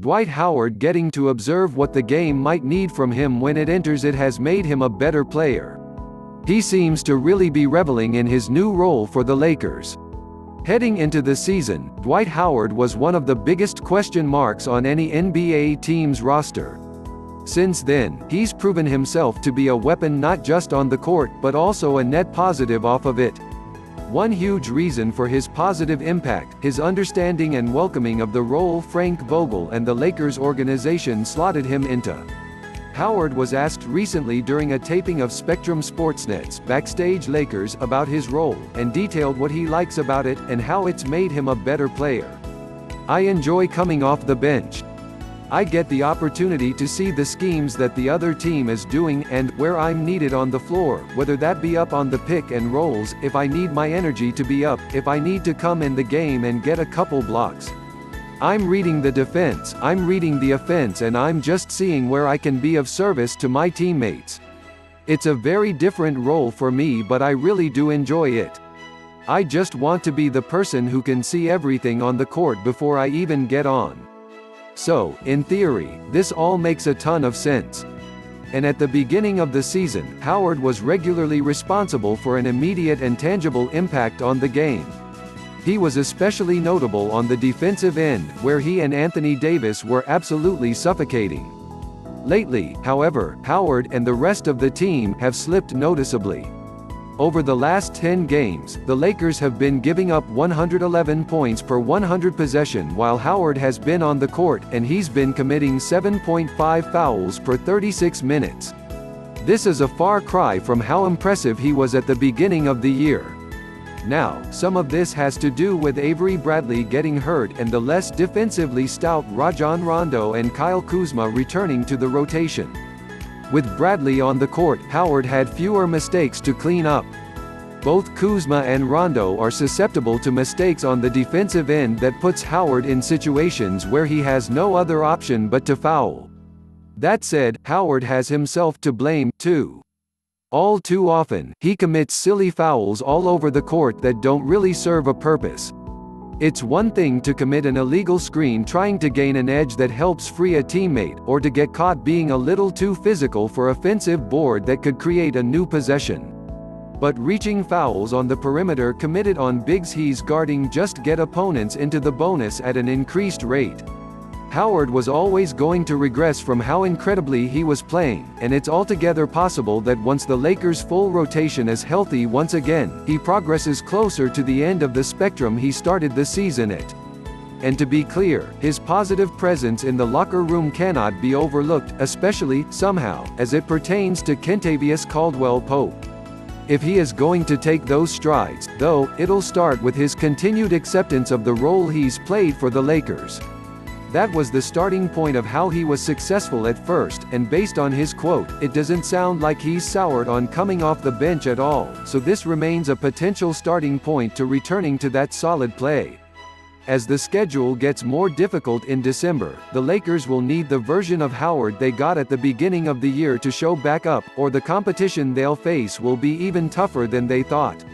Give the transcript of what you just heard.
Dwight Howard getting to observe what the game might need from him when it enters it has made him a better player. He seems to really be reveling in his new role for the Lakers. Heading into the season, Dwight Howard was one of the biggest question marks on any NBA team's roster. Since then, he's proven himself to be a weapon not just on the court but also a net positive off of it. One huge reason for his positive impact, his understanding and welcoming of the role Frank Vogel and the Lakers organization slotted him into. Howard was asked recently during a taping of Spectrum Sportsnet's Backstage Lakers about his role, and detailed what he likes about it and how it's made him a better player. I enjoy coming off the bench, I get the opportunity to see the schemes that the other team is doing and where I'm needed on the floor, whether that be up on the pick and rolls, if I need my energy to be up, if I need to come in the game and get a couple blocks. I'm reading the defense, I'm reading the offense and I'm just seeing where I can be of service to my teammates. It's a very different role for me but I really do enjoy it. I just want to be the person who can see everything on the court before I even get on. So, in theory, this all makes a ton of sense. And at the beginning of the season, Howard was regularly responsible for an immediate and tangible impact on the game. He was especially notable on the defensive end, where he and Anthony Davis were absolutely suffocating. Lately, however, Howard and the rest of the team have slipped noticeably. Over the last 10 games, the Lakers have been giving up 111 points per 100 possession while Howard has been on the court and he's been committing 7.5 fouls per 36 minutes. This is a far cry from how impressive he was at the beginning of the year. Now, some of this has to do with Avery Bradley getting hurt and the less defensively stout Rajon Rondo and Kyle Kuzma returning to the rotation. With Bradley on the court, Howard had fewer mistakes to clean up. Both Kuzma and Rondo are susceptible to mistakes on the defensive end that puts Howard in situations where he has no other option but to foul. That said, Howard has himself to blame, too. All too often, he commits silly fouls all over the court that don't really serve a purpose. It's one thing to commit an illegal screen trying to gain an edge that helps free a teammate, or to get caught being a little too physical for offensive board that could create a new possession. But reaching fouls on the perimeter committed on bigs he's guarding just get opponents into the bonus at an increased rate. Howard was always going to regress from how incredibly he was playing, and it's altogether possible that once the Lakers' full rotation is healthy once again, he progresses closer to the end of the spectrum he started the season at. And to be clear, his positive presence in the locker room cannot be overlooked, especially, somehow, as it pertains to Kentavious Caldwell Pope. If he is going to take those strides, though, it'll start with his continued acceptance of the role he's played for the Lakers. That was the starting point of how he was successful at first, and based on his quote, it doesn't sound like he's soured on coming off the bench at all, so this remains a potential starting point to returning to that solid play. As the schedule gets more difficult in December, the Lakers will need the version of Howard they got at the beginning of the year to show back up, or the competition they'll face will be even tougher than they thought.